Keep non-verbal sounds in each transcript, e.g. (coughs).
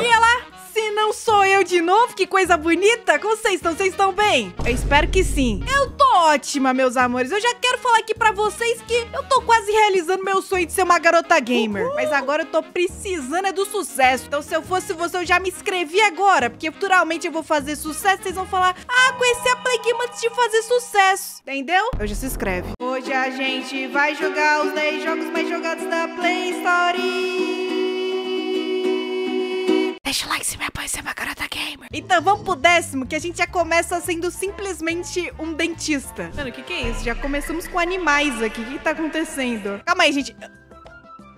E ela se não sou eu de novo, que coisa bonita. Como vocês estão? Vocês estão bem? Eu espero que sim. Eu tô ótima, meus amores. Eu já quero falar aqui pra vocês que eu tô quase realizando meu sonho de ser uma garota gamer. Uhul. Mas agora eu tô precisando é do sucesso. Então se eu fosse você, eu já me inscrevi agora. Porque futuramente eu vou fazer sucesso. Vocês vão falar, ah, conheci a Play Game antes de fazer sucesso. Entendeu? Eu já se inscreve. Hoje a gente vai jogar os 10 jogos mais jogados da Play Store. Deixa o like se me apoia, você é uma garota gamer. Então vamos pro décimo, que a gente já começa sendo simplesmente um dentista. Mano, o que que é isso? Já começamos com animais aqui. O que, que tá acontecendo? Calma aí, gente.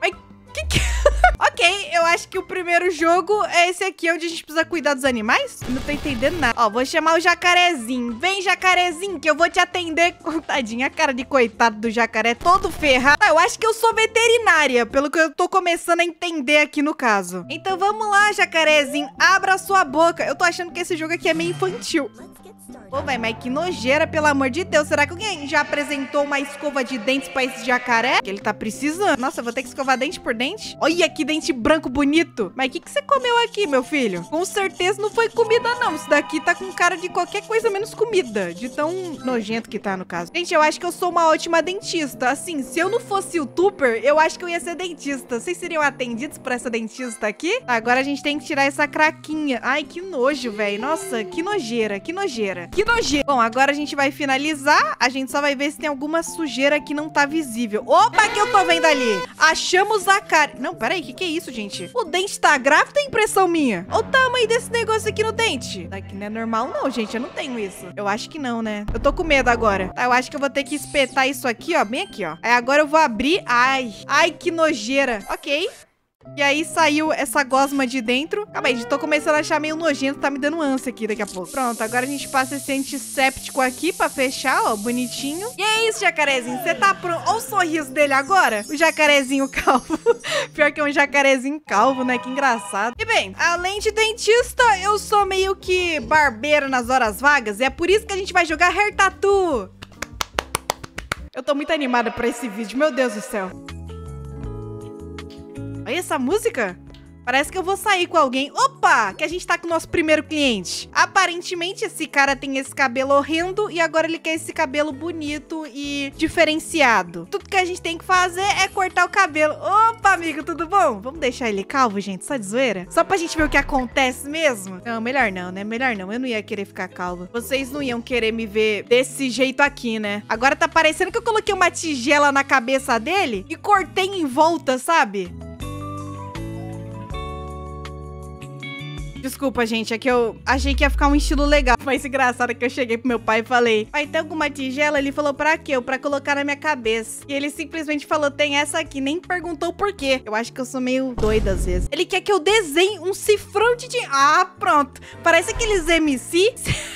Ai, que que... ok, eu acho que o primeiro jogo é esse aqui, onde a gente precisa cuidar dos animais. Não tô entendendo nada. Ó, vou chamar o jacarezinho. Vem, jacarezinho, que eu vou te atender. (laughs) Tadinha, a cara de coitado do jacaré, todo ferrado. Ah, eu acho que eu sou veterinária, pelo que eu tô começando a entender aqui no caso. Então vamos lá, jacarezinho. Abra sua boca. Eu tô achando que esse jogo aqui é meio infantil. Pô, vai, mas que nojeira, pelo amor de Deus. Será que alguém já apresentou uma escova de dentes pra esse jacaré? Que ele tá precisando. Nossa, eu vou ter que escovar dente por dente? Olha que dente branco bonito. Mas o que, que você comeu aqui, meu filho? Com certeza não foi comida, não. Isso daqui tá com cara de qualquer coisa menos comida. De tão nojento que tá, no caso. Gente, eu acho que eu sou uma ótima dentista. Assim, se eu não fosse youtuber, eu acho que eu ia ser dentista. Vocês seriam atendidos por essa dentista aqui? Agora a gente tem que tirar essa craquinha. Ai, que nojo, velho. Nossa, que nojeira, que nojeira. Que nojeira. Bom, agora a gente vai finalizar. A gente só vai ver se tem alguma sujeira que não tá visível. Opa, que eu tô vendo ali. Achamos a cara. Não, peraí, o que, que é isso, gente? O dente tá grávido, é impressão minha? Olha o tamanho desse negócio aqui no dente. Daqui não é normal não, gente. Eu não tenho isso. Eu acho que não, né? Eu tô com medo agora. Tá, eu acho que eu vou ter que espetar isso aqui, ó. Bem aqui, ó. Aí agora eu vou abrir. Ai. Ai, que nojeira. Ok. E aí saiu essa gosma de dentro. Calma aí, tô começando a achar meio nojento, tá me dando ânsia aqui daqui a pouco. Pronto, agora a gente passa esse antisséptico aqui pra fechar, ó, bonitinho. E é isso, jacarezinho, você tá pronto? Olha o sorriso dele agora, o jacarezinho (laughs) calvo. Pior que é um jacarezinho calvo, né? Que engraçado. E bem, além de dentista, eu sou meio que barbeira nas horas vagas. E é por isso que a gente vai jogar Hair Tattoo. Eu tô muito animada pra esse vídeo, meu Deus do céu. Olha essa música. Parece que eu vou sair com alguém. Opa! Que a gente tá com o nosso primeiro cliente. Aparentemente, esse cara tem esse cabelo horrendo e agora ele quer esse cabelo bonito e diferenciado. Tudo que a gente tem que fazer é cortar o cabelo. Opa, amigo, tudo bom? Vamos deixar ele calvo, gente? Só de zoeira? Só pra gente ver o que acontece mesmo? Não, melhor não, né? Melhor não. Eu não ia querer ficar calvo. Vocês não iam querer me ver desse jeito aqui, né? Agora tá parecendo que eu coloquei uma tigela na cabeça dele e cortei em volta, sabe? Desculpa, gente, é que eu achei que ia ficar um estilo legal. Mas engraçado é que eu cheguei pro meu pai e falei, pai, tem alguma tigela? Ele falou, pra quê? Eu, pra colocar na minha cabeça. E ele simplesmente falou, tem essa aqui. Nem perguntou por quê. Eu acho que eu sou meio doida às vezes. Ele quer que eu desenhe um cifrão de... Ah, pronto. Parece aqueles MC... (laughs)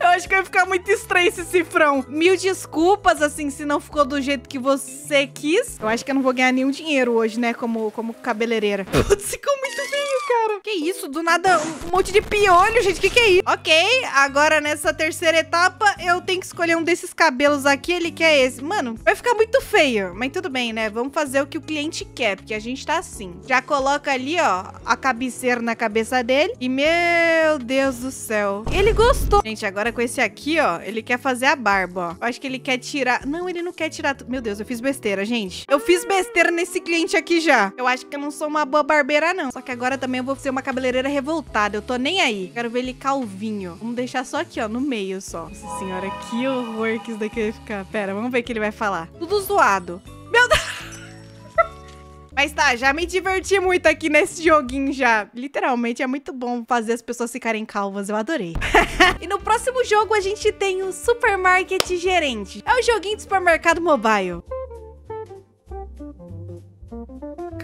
Eu acho que vai ficar muito estranho esse cifrão. Mil desculpas, assim, se não ficou do jeito que você quis. Eu acho que eu não vou ganhar nenhum dinheiro hoje, né? Como, como cabeleireira. (laughs) Putz, ficou muito feio, cara. Que isso? Do nada, um monte de piolho, gente. Que que é isso? Ok, agora nessa terceira etapa, eu tenho que escolher um desses cabelos aqui. Ele quer esse. Mano, vai ficar muito feio. Mas tudo bem, né? Vamos fazer o que o cliente quer, porque a gente tá assim. Já coloca ali, ó, a cabeceira na cabeça dele. E, meu Deus do céu. Ele gostou. Gente, agora Agora com esse aqui, ó, ele quer fazer a barba, ó. Eu acho que ele quer tirar... Não, ele não quer tirar... Meu Deus, eu fiz besteira, gente. Eu fiz besteira nesse cliente aqui já. Eu acho que eu não sou uma boa barbeira, não. Só que agora também eu vou ser uma cabeleireira revoltada. Eu tô nem aí. Quero ver ele calvinho. Vamos deixar só aqui, ó, no meio só. Nossa senhora, que horror que isso daqui vai ficar. Pera, vamos ver o que ele vai falar. Tudo zoado. Meu Deus... (laughs) Mas tá, já me diverti muito aqui nesse joguinho já. Literalmente, é muito bom fazer as pessoas ficarem calvas. Eu adorei. (laughs) e no próximo jogo, a gente tem o Supermarket Gerente. É o joguinho de supermercado mobile.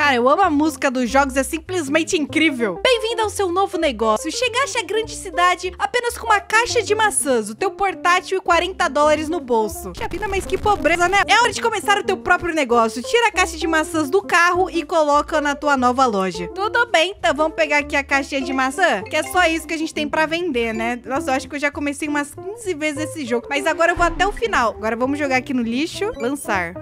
Cara, eu amo a música dos jogos, é simplesmente incrível. Bem-vindo ao seu novo negócio. Chegaste à grande cidade apenas com uma caixa de maçãs, o teu portátil e 40 dólares no bolso. Que vida, mas que pobreza, né? É hora de começar o teu próprio negócio. Tira a caixa de maçãs do carro e coloca na tua nova loja. Tudo bem, então vamos pegar aqui a caixinha de maçã, que é só isso que a gente tem pra vender, né? Nossa, eu acho que eu já comecei umas 15 vezes esse jogo, mas agora eu vou até o final. Agora vamos jogar aqui no lixo, lançar.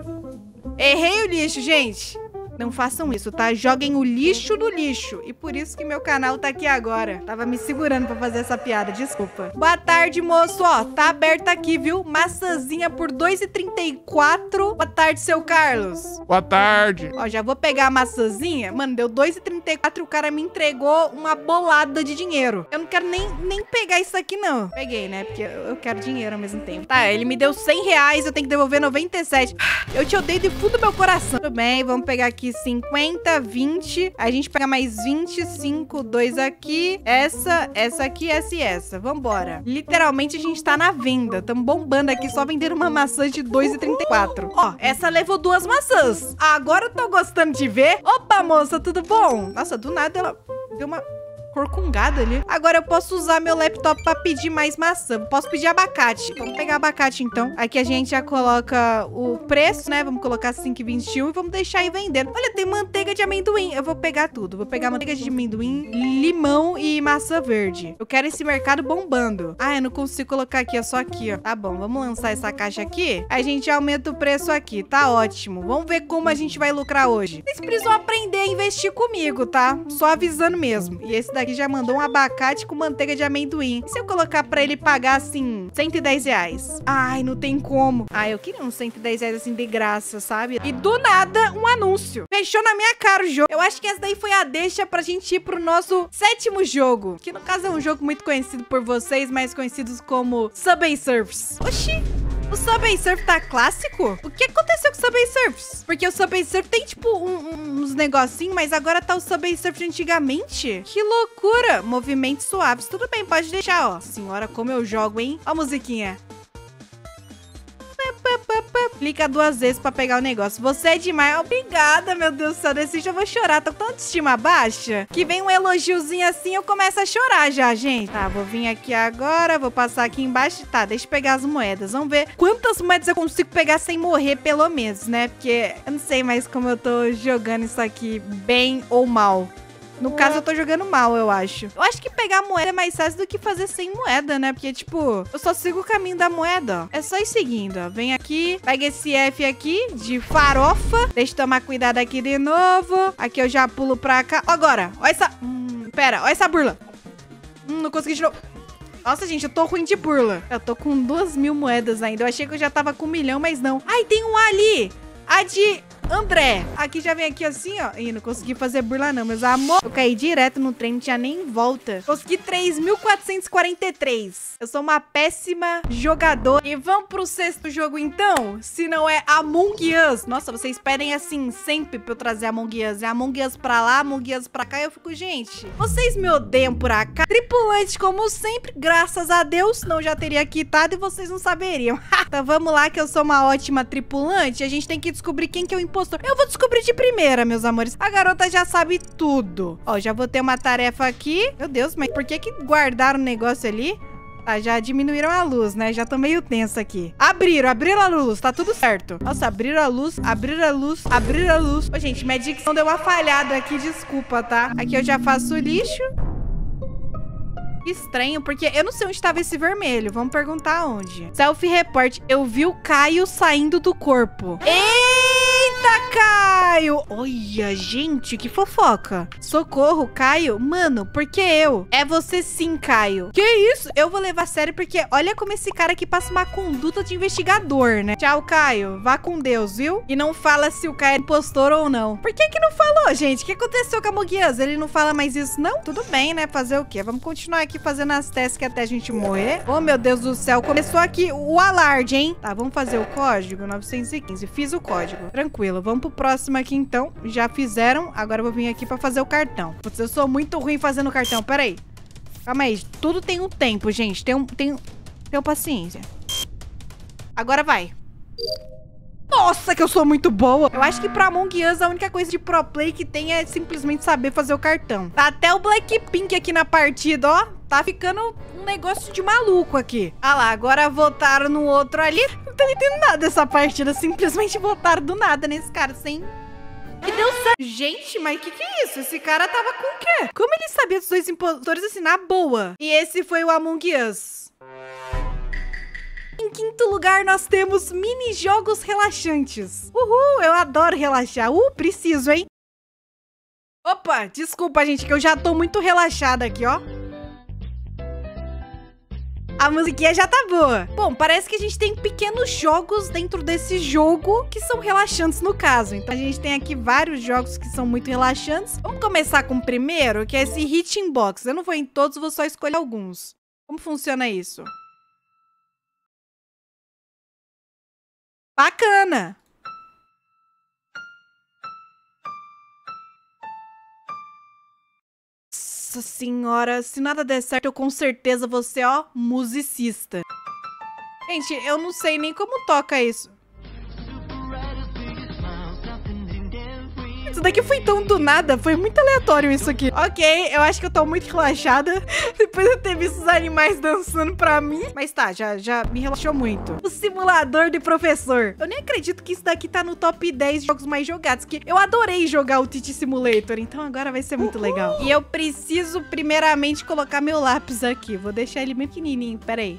Errei o lixo, gente. Não façam isso, tá? Joguem o lixo no lixo. E por isso que meu canal tá aqui agora. Tava me segurando pra fazer essa piada, desculpa. Boa tarde, moço. Ó, tá aberta aqui, viu? Maçãzinha por 2,34. Boa tarde, seu Carlos. Boa tarde. Ó, já vou pegar a maçãzinha. Mano, deu 2,34 e o cara me entregou uma bolada de dinheiro. Eu não quero nem, nem pegar isso aqui, não. Peguei, né? Porque eu quero dinheiro ao mesmo tempo. Tá, ele me deu 100 reais, eu tenho que devolver 97. Eu te odeio de fundo do meu coração. Tudo bem, vamos pegar aqui 50, 20. A gente pega mais 25, dois aqui. Essa, essa aqui, essa e essa. Vambora. Literalmente, a gente tá na venda. Tamo bombando aqui, só vendendo uma maçã de 2,34. Ó, essa levou duas maçãs. Agora eu tô gostando de ver. Opa, moça, tudo bom? Nossa, do nada ela deu uma corcungada ali. Agora eu posso usar meu laptop pra pedir mais maçã. Posso pedir abacate. Vamos pegar abacate, então. Aqui a gente já coloca o preço, né? Vamos colocar 5,21 e vamos deixar aí vendendo. Olha, tem manteiga de amendoim. Eu vou pegar tudo. Vou pegar manteiga de amendoim, limão e maçã verde. Eu quero esse mercado bombando. Ah, eu não consigo colocar aqui, é só aqui, ó. Tá bom, vamos lançar essa caixa aqui. A gente aumenta o preço aqui. Tá ótimo. Vamos ver como a gente vai lucrar hoje. Vocês precisam aprender a investir comigo, tá? Só avisando mesmo. E esse daqui daqui já mandou um abacate com manteiga de amendoim. E se eu colocar pra ele pagar, assim, 110 reais? Ai, não tem como. Ai, eu queria uns 110 reais, assim, de graça, sabe? E do nada, um anúncio. Fechou na minha cara o jogo. Eu acho que essa daí foi a deixa pra gente ir pro nosso sétimo jogo. Que no caso é um jogo muito conhecido por vocês, mais conhecidos como Subway Surfers. Oxi! O Subway Surf tá clássico? O que aconteceu com o Subway Surfs? Porque o Subway Surf tem, tipo, um, uns negocinhos, mas agora tá o Subway Surf de antigamente? Que loucura! Movimentos suaves. Tudo bem, pode deixar, ó. Senhora, como eu jogo, hein? Ó a musiquinha. Clica duas vezes pra pegar o negócio. Você é demais. Obrigada, meu Deus do céu. Desse já vou chorar. Tô com tanta estima baixa que vem um elogiozinho assim eu começo a chorar já, gente. Tá, vou vir aqui agora. Vou passar aqui embaixo. Tá, deixa eu pegar as moedas. Vamos ver quantas moedas eu consigo pegar sem morrer, pelo menos, né? Porque eu não sei mais como eu tô jogando isso aqui, bem ou mal. No caso, eu tô jogando mal, eu acho. Eu acho que pegar moeda é mais fácil do que fazer sem moeda, né? Porque, tipo, eu só sigo o caminho da moeda, ó. É só ir seguindo, ó. Vem aqui, pega esse F aqui de farofa. Deixa eu tomar cuidado aqui de novo. Aqui eu já pulo pra cá. Agora, olha essa... Hum, pera, olha essa burla. Hum, não consegui de novo. Nossa, gente, eu tô ruim de burla. Eu tô com duas mil moedas ainda. Eu achei que eu já tava com um milhão, mas não. Ai, tem um ali. A de André. Aqui já vem aqui assim, ó. Ih, não consegui fazer burla não, meus amor. Eu caí direto no trem, não tinha nem volta. Consegui 3.443. Eu sou uma péssima jogadora. E vamos pro sexto jogo, então? Se não é Among Us. Nossa, vocês pedem assim sempre pra eu trazer Among Us. É Among Us pra lá, Among Us pra cá. E eu fico, gente, vocês me odeiam por acá. Tripulante, como sempre, graças a Deus, não já teria quitado e vocês não saberiam. (laughs) então vamos lá, que eu sou uma ótima tripulante. A gente tem que descobrir quem que é o impostor. Eu vou descobrir de primeira, meus amores. A garota já sabe tudo. Ó, já vou ter uma tarefa aqui. Meu Deus, mas por que que guardaram o negócio ali? Tá, já diminuíram a luz, né? Já tô meio tensa aqui. Abriram, abriram a luz, tá tudo certo. Nossa, abriram a luz, abriram a luz, abriram a luz. Ô, gente, minha dicção deu uma falhada aqui, desculpa, tá? Aqui eu já faço o lixo. Estranho, porque eu não sei onde tava esse vermelho. Vamos perguntar onde. Selfie report. Eu vi o Caio saindo do corpo. Eita, Caio! Olha, gente, que fofoca. Socorro, Caio. Mano, por que eu? É você sim, Caio. Que isso? Eu vou levar a sério porque olha como esse cara aqui passa uma conduta de investigador, né? Tchau, Caio. Vá com Deus, viu? E não fala se o Caio é impostor ou não. Por que que não falou, gente? O que aconteceu com a Moguias? Ele não fala mais isso, não? Tudo bem, né? Fazer o quê? Vamos continuar aqui fazendo as testes até a gente morrer. Oh, meu Deus do céu. Começou aqui o alarde, hein? Tá, vamos fazer o código 915. Fiz o código. Tranquilo. Vamos pro próximo aqui, então. Já fizeram. Agora eu vou vir aqui pra fazer o cartão. Putz, eu sou muito ruim fazendo cartão. Pera aí. Calma aí. Tudo tem um tempo, gente. Tem um... Tem, tem paciência. Agora vai. Nossa, que eu sou muito boa. Eu acho que pra Among Us a única coisa de pro play que tem é simplesmente saber fazer o cartão. Tá até o Blackpink aqui na partida, ó. Tá ficando um negócio de maluco aqui. Ah lá, agora votaram no outro ali. Não tô entendendo nada dessa partida. Simplesmente votaram do nada nesse cara, sem... E deu certo. Gente, mas o que, que é isso? Esse cara tava com o quê? Como ele sabia dos dois impostores assim, na boa? E esse foi o Among Us. Em quinto lugar, nós temos mini-jogos relaxantes. Uhul, eu adoro relaxar. Uh, preciso, hein? Opa, desculpa, gente, que eu já tô muito relaxada aqui, ó. A musiquinha já tá boa. Bom, parece que a gente tem pequenos jogos dentro desse jogo que são relaxantes no caso. Então a gente tem aqui vários jogos que são muito relaxantes. Vamos começar com o primeiro, que é esse Hitting Box. Eu não vou em todos, vou só escolher alguns. Como funciona isso? Bacana! Nossa senhora, se nada der certo, eu com certeza vou ser, ó, musicista. Gente, eu não sei nem como toca isso. Isso daqui foi tão do nada, foi muito aleatório isso aqui. Ok, eu acho que eu tô muito relaxada (laughs) depois de ter visto os animais dançando pra mim. Mas tá, já, já me relaxou muito. O simulador de professor. Eu nem acredito que isso daqui tá no top 10 jogos mais jogados, que eu adorei jogar o Titi Simulator, então agora vai ser muito Uhul. legal. E eu preciso primeiramente colocar meu lápis aqui. Vou deixar ele bem pequenininho, pera aí.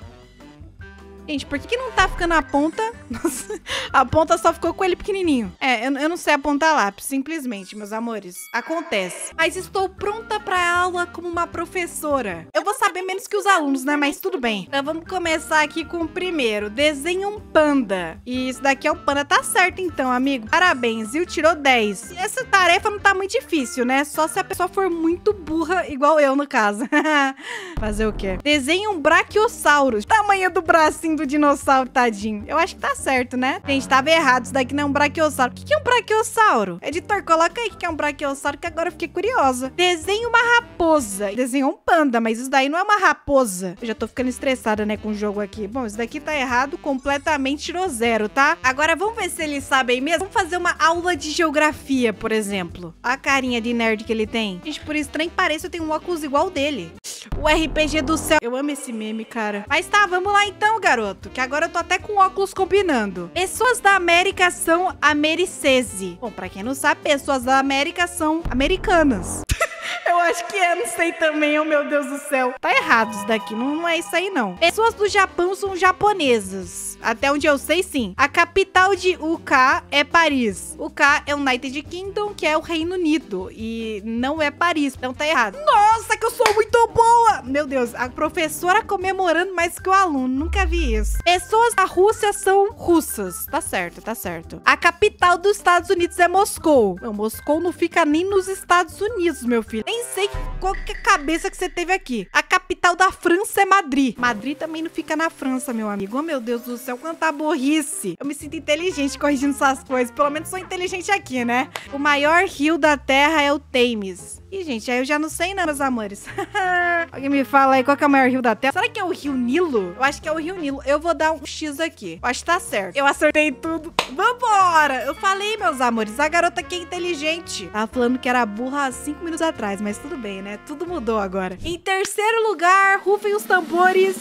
Gente, por que, que não tá ficando a ponta? (laughs) Nossa, a ponta só ficou com ele pequenininho. É, eu, eu não sei apontar lápis, simplesmente, meus amores. Acontece. Mas estou pronta pra aula como uma professora. Eu vou saber menos que os alunos, né? Mas tudo bem. Então vamos começar aqui com o primeiro. Desenha um panda. E isso daqui é o panda. Tá certo então, amigo. Parabéns, viu? Tirou 10. Essa tarefa não tá muito difícil, né? Só se a pessoa for muito burra, igual eu, no caso. (laughs) Fazer o quê? Desenha um brachiosaurus. Tamanho do bracinho do dinossauro, tadinho. Eu acho que tá certo, né? Gente, tava errado. Isso daqui não é um brachiosauro. O que, é um brachiosauro? Editor, coloca aí o que é um brachiosauro, que agora eu fiquei curiosa. Desenha uma raposa. Desenhou um panda, mas isso daí não é uma raposa. Eu já tô ficando estressada, né, com o jogo aqui. Bom, isso daqui tá errado, completamente tirou zero, tá? Agora vamos ver se eles sabem mesmo. Vamos fazer uma aula de geografia, por exemplo. A carinha de nerd que ele tem. Gente, por estranho pareça, eu tenho um óculos igual dele. O RPG do céu. Eu amo esse meme, cara. Mas tá, vamos lá então, garoto. Que agora eu tô até com óculos combinando. Pessoas da América são americese. Bom, pra quem não sabe, pessoas da América são americanas. (laughs) Eu acho que é, não sei também, oh meu Deus do céu. Tá errado isso daqui, não, não é isso aí não. Pessoas do Japão são japonesas. Até onde eu sei, sim. A capital de UK é Paris. UK é o United Kingdom, que é o Reino Unido. E não é Paris, então tá errado. Nossa, que eu sou muito boa! Meu Deus, a professora comemorando mais que o aluno. Nunca vi isso. Pessoas da Rússia são russas. Tá certo, tá certo. A capital dos Estados Unidos é Moscou. Não, Moscou não fica nem nos Estados Unidos, meu filho. Nem sei qual que é a cabeça que você teve aqui. A capital da França é Madrid. Madrid também não fica na França, meu amigo. Oh, meu Deus do céu céu, quanta burrice. Eu me sinto inteligente corrigindo essas coisas. Pelo menos sou inteligente aqui, né? O maior rio da Terra é o Thames. Ih, gente, aí eu já não sei não, meus amores. (laughs) Alguém me fala aí qual é o maior rio da Terra? Será que é o Rio Nilo? Eu acho que é o Rio Nilo. Eu vou dar um X aqui. Eu acho que tá certo. Eu acertei tudo. Vambora! Eu falei, meus amores, a garota aqui é inteligente. Tava falando que era burra há cinco minutos atrás, mas tudo bem, né? Tudo mudou agora. Em terceiro lugar, rufem os tambores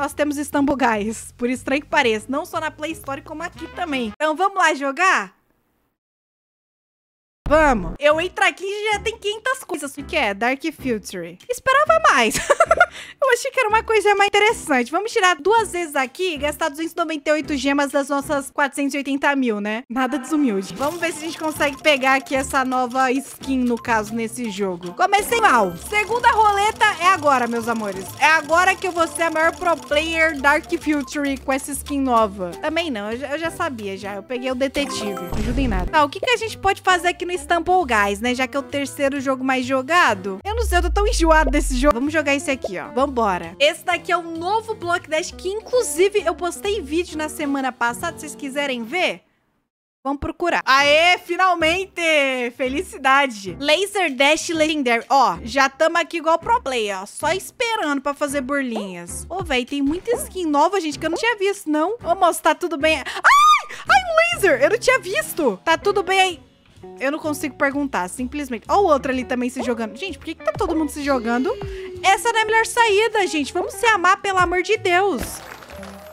nós temos Istanbul Guys. Por estranho que pareça. Não só na Play Store, como aqui também. Então vamos lá jogar? Vamos. Eu entro aqui e já tem 500 coisas. O que é? Dark Future. Esperava mais. (laughs) eu achei que era uma coisa mais interessante. Vamos tirar duas vezes aqui e gastar 298 gemas das nossas 480 mil, né? Nada desumilde. Vamos ver se a gente consegue pegar aqui essa nova skin, no caso, nesse jogo. Comecei mal. Segunda roleta é agora, meus amores. É agora que eu vou ser a maior pro player Dark Future com essa skin nova. Também não, eu já, sabia já. Eu peguei o detetive. Não ajuda em nada. Tá, o que, que a gente pode fazer aqui no Stumble Guys, né? Já que é o terceiro jogo mais jogado. Eu não sei, eu tô tão enjoado desse jogo. Vamos jogar esse aqui, ó. Vambora. Esse daqui é o novo Block Dash, que inclusive eu postei vídeo na semana passada. Se vocês quiserem ver, Vamos procurar. Aê, finalmente! Felicidade! Laser Dash Legendary. Ó, já tamo aqui igual pro play, ó. Só esperando pra fazer burlinhas. Ô, velho, tem muita skin nova, gente, que eu não tinha visto, não. Ô, moço, tá tudo bem? Ai! Ai, um laser! Eu não tinha visto! Tá tudo bem aí? Eu não consigo perguntar, simplesmente. Ó o outro ali também se jogando. Gente, por que, que tá todo mundo se jogando? Essa não é a melhor saída, gente. Vamos se amar, pelo amor de Deus.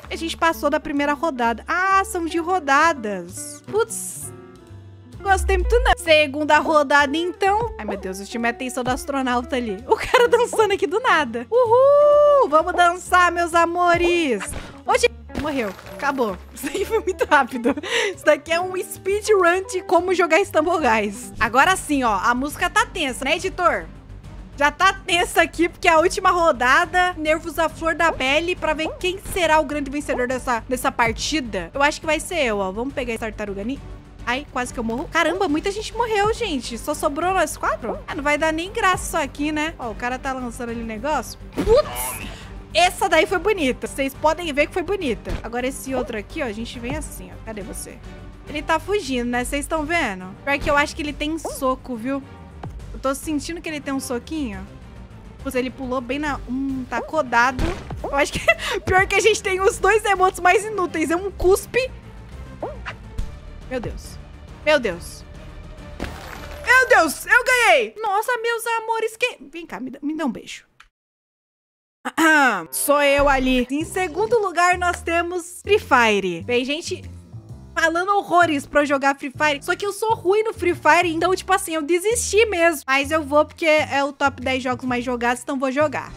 A gente passou da primeira rodada. Ah, são de rodadas. Putz, gostei muito não. Segunda rodada, então. Ai, meu Deus, eu time a atenção do astronauta ali. O cara (laughs) dançando aqui do nada. Uhul! Vamos dançar, meus amores. Hoje Morreu. Acabou. (laughs) Isso aí foi muito rápido. Isso daqui é um speedrun de como jogar Guys. Agora sim, ó. A música tá tensa, né, editor? Já tá tensa aqui, porque é a última rodada, nervos à flor da pele, pra ver quem será o grande vencedor dessa, dessa partida. Eu acho que vai ser eu, ó. Vamos pegar essa tartaruga ali. Ai, quase que eu morro. Caramba, muita gente morreu, gente. Só sobrou nós quatro? Ah, não vai dar nem graça isso aqui, né? Ó, o cara tá lançando ali o negócio. Putz! Essa daí foi bonita. Vocês podem ver que foi bonita. Agora esse outro aqui, ó, a gente vem assim, ó. Cadê você? Ele tá fugindo, né? Vocês estão vendo? Pior que eu acho que ele tem soco, viu? Eu tô sentindo que ele tem um soquinho. Putz, ele pulou bem na... Hum, tá codado. Eu acho que... (laughs) Pior que a gente tem os dois emotes mais inúteis. É um cuspe. Meu Deus. Meu Deus. Meu Deus, eu ganhei! Nossa, meus amores, que... Vem cá, me dá, me dá um beijo. (coughs) Sou eu ali. Em segundo lugar, nós temos Free Fire. Bem, gente, falando horrores pra jogar Free Fire. Só que eu sou ruim no Free Fire, então, tipo assim, eu desisti mesmo. Mas eu vou porque é o top 10 jogos mais jogados, então vou jogar.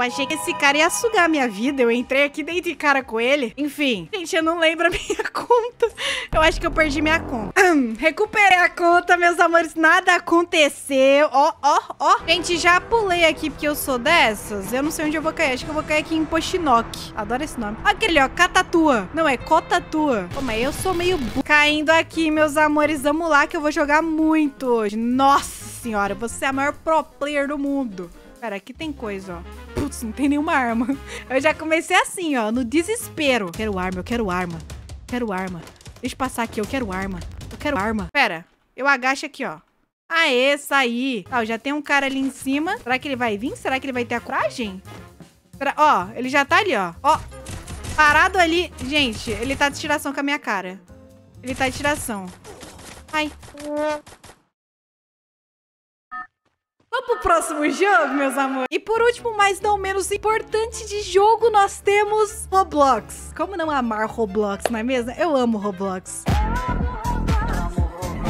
Eu achei que esse cara ia sugar minha vida. Eu entrei aqui dei de cara com ele. Enfim, gente, eu não lembro a (laughs) minha conta. Eu acho que eu perdi minha conta. Hum, recuperei a conta, meus amores. Nada aconteceu. Ó, ó, ó. Gente, já pulei aqui porque eu sou dessas. Eu não sei onde eu vou cair. Acho que eu vou cair aqui em Pochinoque. Adoro esse nome. Aquele, ó, Catatua. Não, é Cotatua. Pô, mas eu sou meio bu... Caindo aqui, meus amores. Vamos lá que eu vou jogar muito hoje. Nossa senhora, você é a maior pro player do mundo. Pera, aqui tem coisa, ó. Putz, não tem nenhuma arma. Eu já comecei assim, ó, no desespero. Quero arma, eu quero arma. Quero arma. Deixa eu passar aqui, eu quero arma. Eu quero arma. Pera, eu agacho aqui, ó. Aê, saí. Ó, já tem um cara ali em cima. Será que ele vai vir? Será que ele vai ter a coragem? Ó, ele já tá ali, ó. Ó, parado ali. Gente, ele tá de tiração com a minha cara. Ele tá de tiração. Ai. Vamos pro próximo jogo, meus amores. E por último, mas não menos importante de jogo, nós temos Roblox. Como não amar Roblox, não é mesmo? Eu amo Roblox.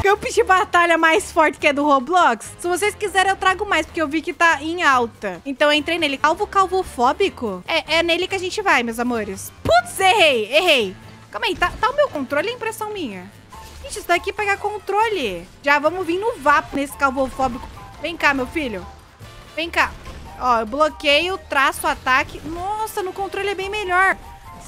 Campo de batalha mais forte que é do Roblox? Se vocês quiserem, eu trago mais, porque eu vi que tá em alta. Então eu entrei nele. Calvo calvofóbico? É, é nele que a gente vai, meus amores. Putz, errei, errei. Calma aí, tá, tá o meu controle é impressão minha? Gente, isso daqui é pegar controle. Já vamos vir no vapo nesse calvofóbico. Vem cá, meu filho. Vem cá. Ó, eu bloqueio, traço ataque. Nossa, no controle é bem melhor.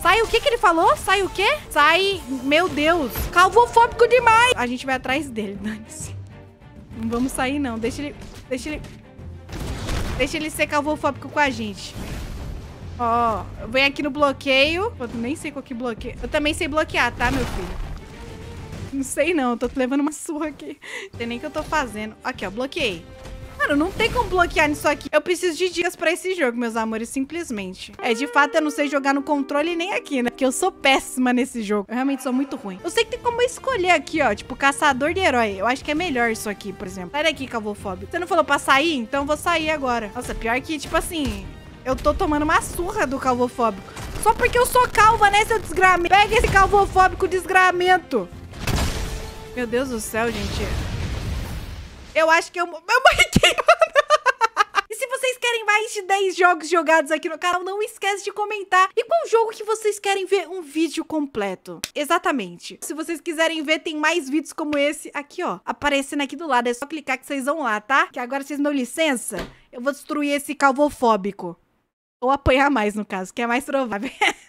Sai o que que ele falou? Sai o quê? Sai, meu Deus, calvofóbico demais. A gente vai atrás dele, dane-se. Não vamos sair, não. Deixa ele, deixa ele, deixa ele ser calvofóbico com a gente. Ó, vem aqui no bloqueio. Eu nem sei qual que bloqueio. Eu também sei bloquear, tá, meu filho? Não sei não, tô levando uma surra aqui. Não sei nem o que eu tô fazendo. Aqui, ó, bloqueei. Mano, não tem como bloquear nisso aqui. Eu preciso de dicas pra esse jogo, meus amores, simplesmente. É, de fato, eu não sei jogar no controle nem aqui, né? Porque eu sou péssima nesse jogo. Eu realmente sou muito ruim. Eu sei que tem como escolher aqui, ó, tipo, caçador de herói. Eu acho que é melhor isso aqui, por exemplo. Sai daqui, calvofóbico. Você não falou pra sair? Então eu vou sair agora. Nossa, pior que, tipo assim, eu tô tomando uma surra do calvofóbico. Só porque eu sou calva, né, seu desgramento? Pega esse calvofóbico desgramento. Meu Deus do céu, gente. Eu acho que eu... Eu morri (laughs) E se vocês querem mais de 10 jogos jogados aqui no canal, não esquece de comentar. E qual jogo que vocês querem ver um vídeo completo? Exatamente. Se vocês quiserem ver, tem mais vídeos como esse aqui, ó. Aparecendo aqui do lado. É só clicar que vocês vão lá, tá? Que agora vocês dão licença. Eu vou destruir esse calvofóbico. Ou apanhar mais, no caso, que é mais provável. (laughs)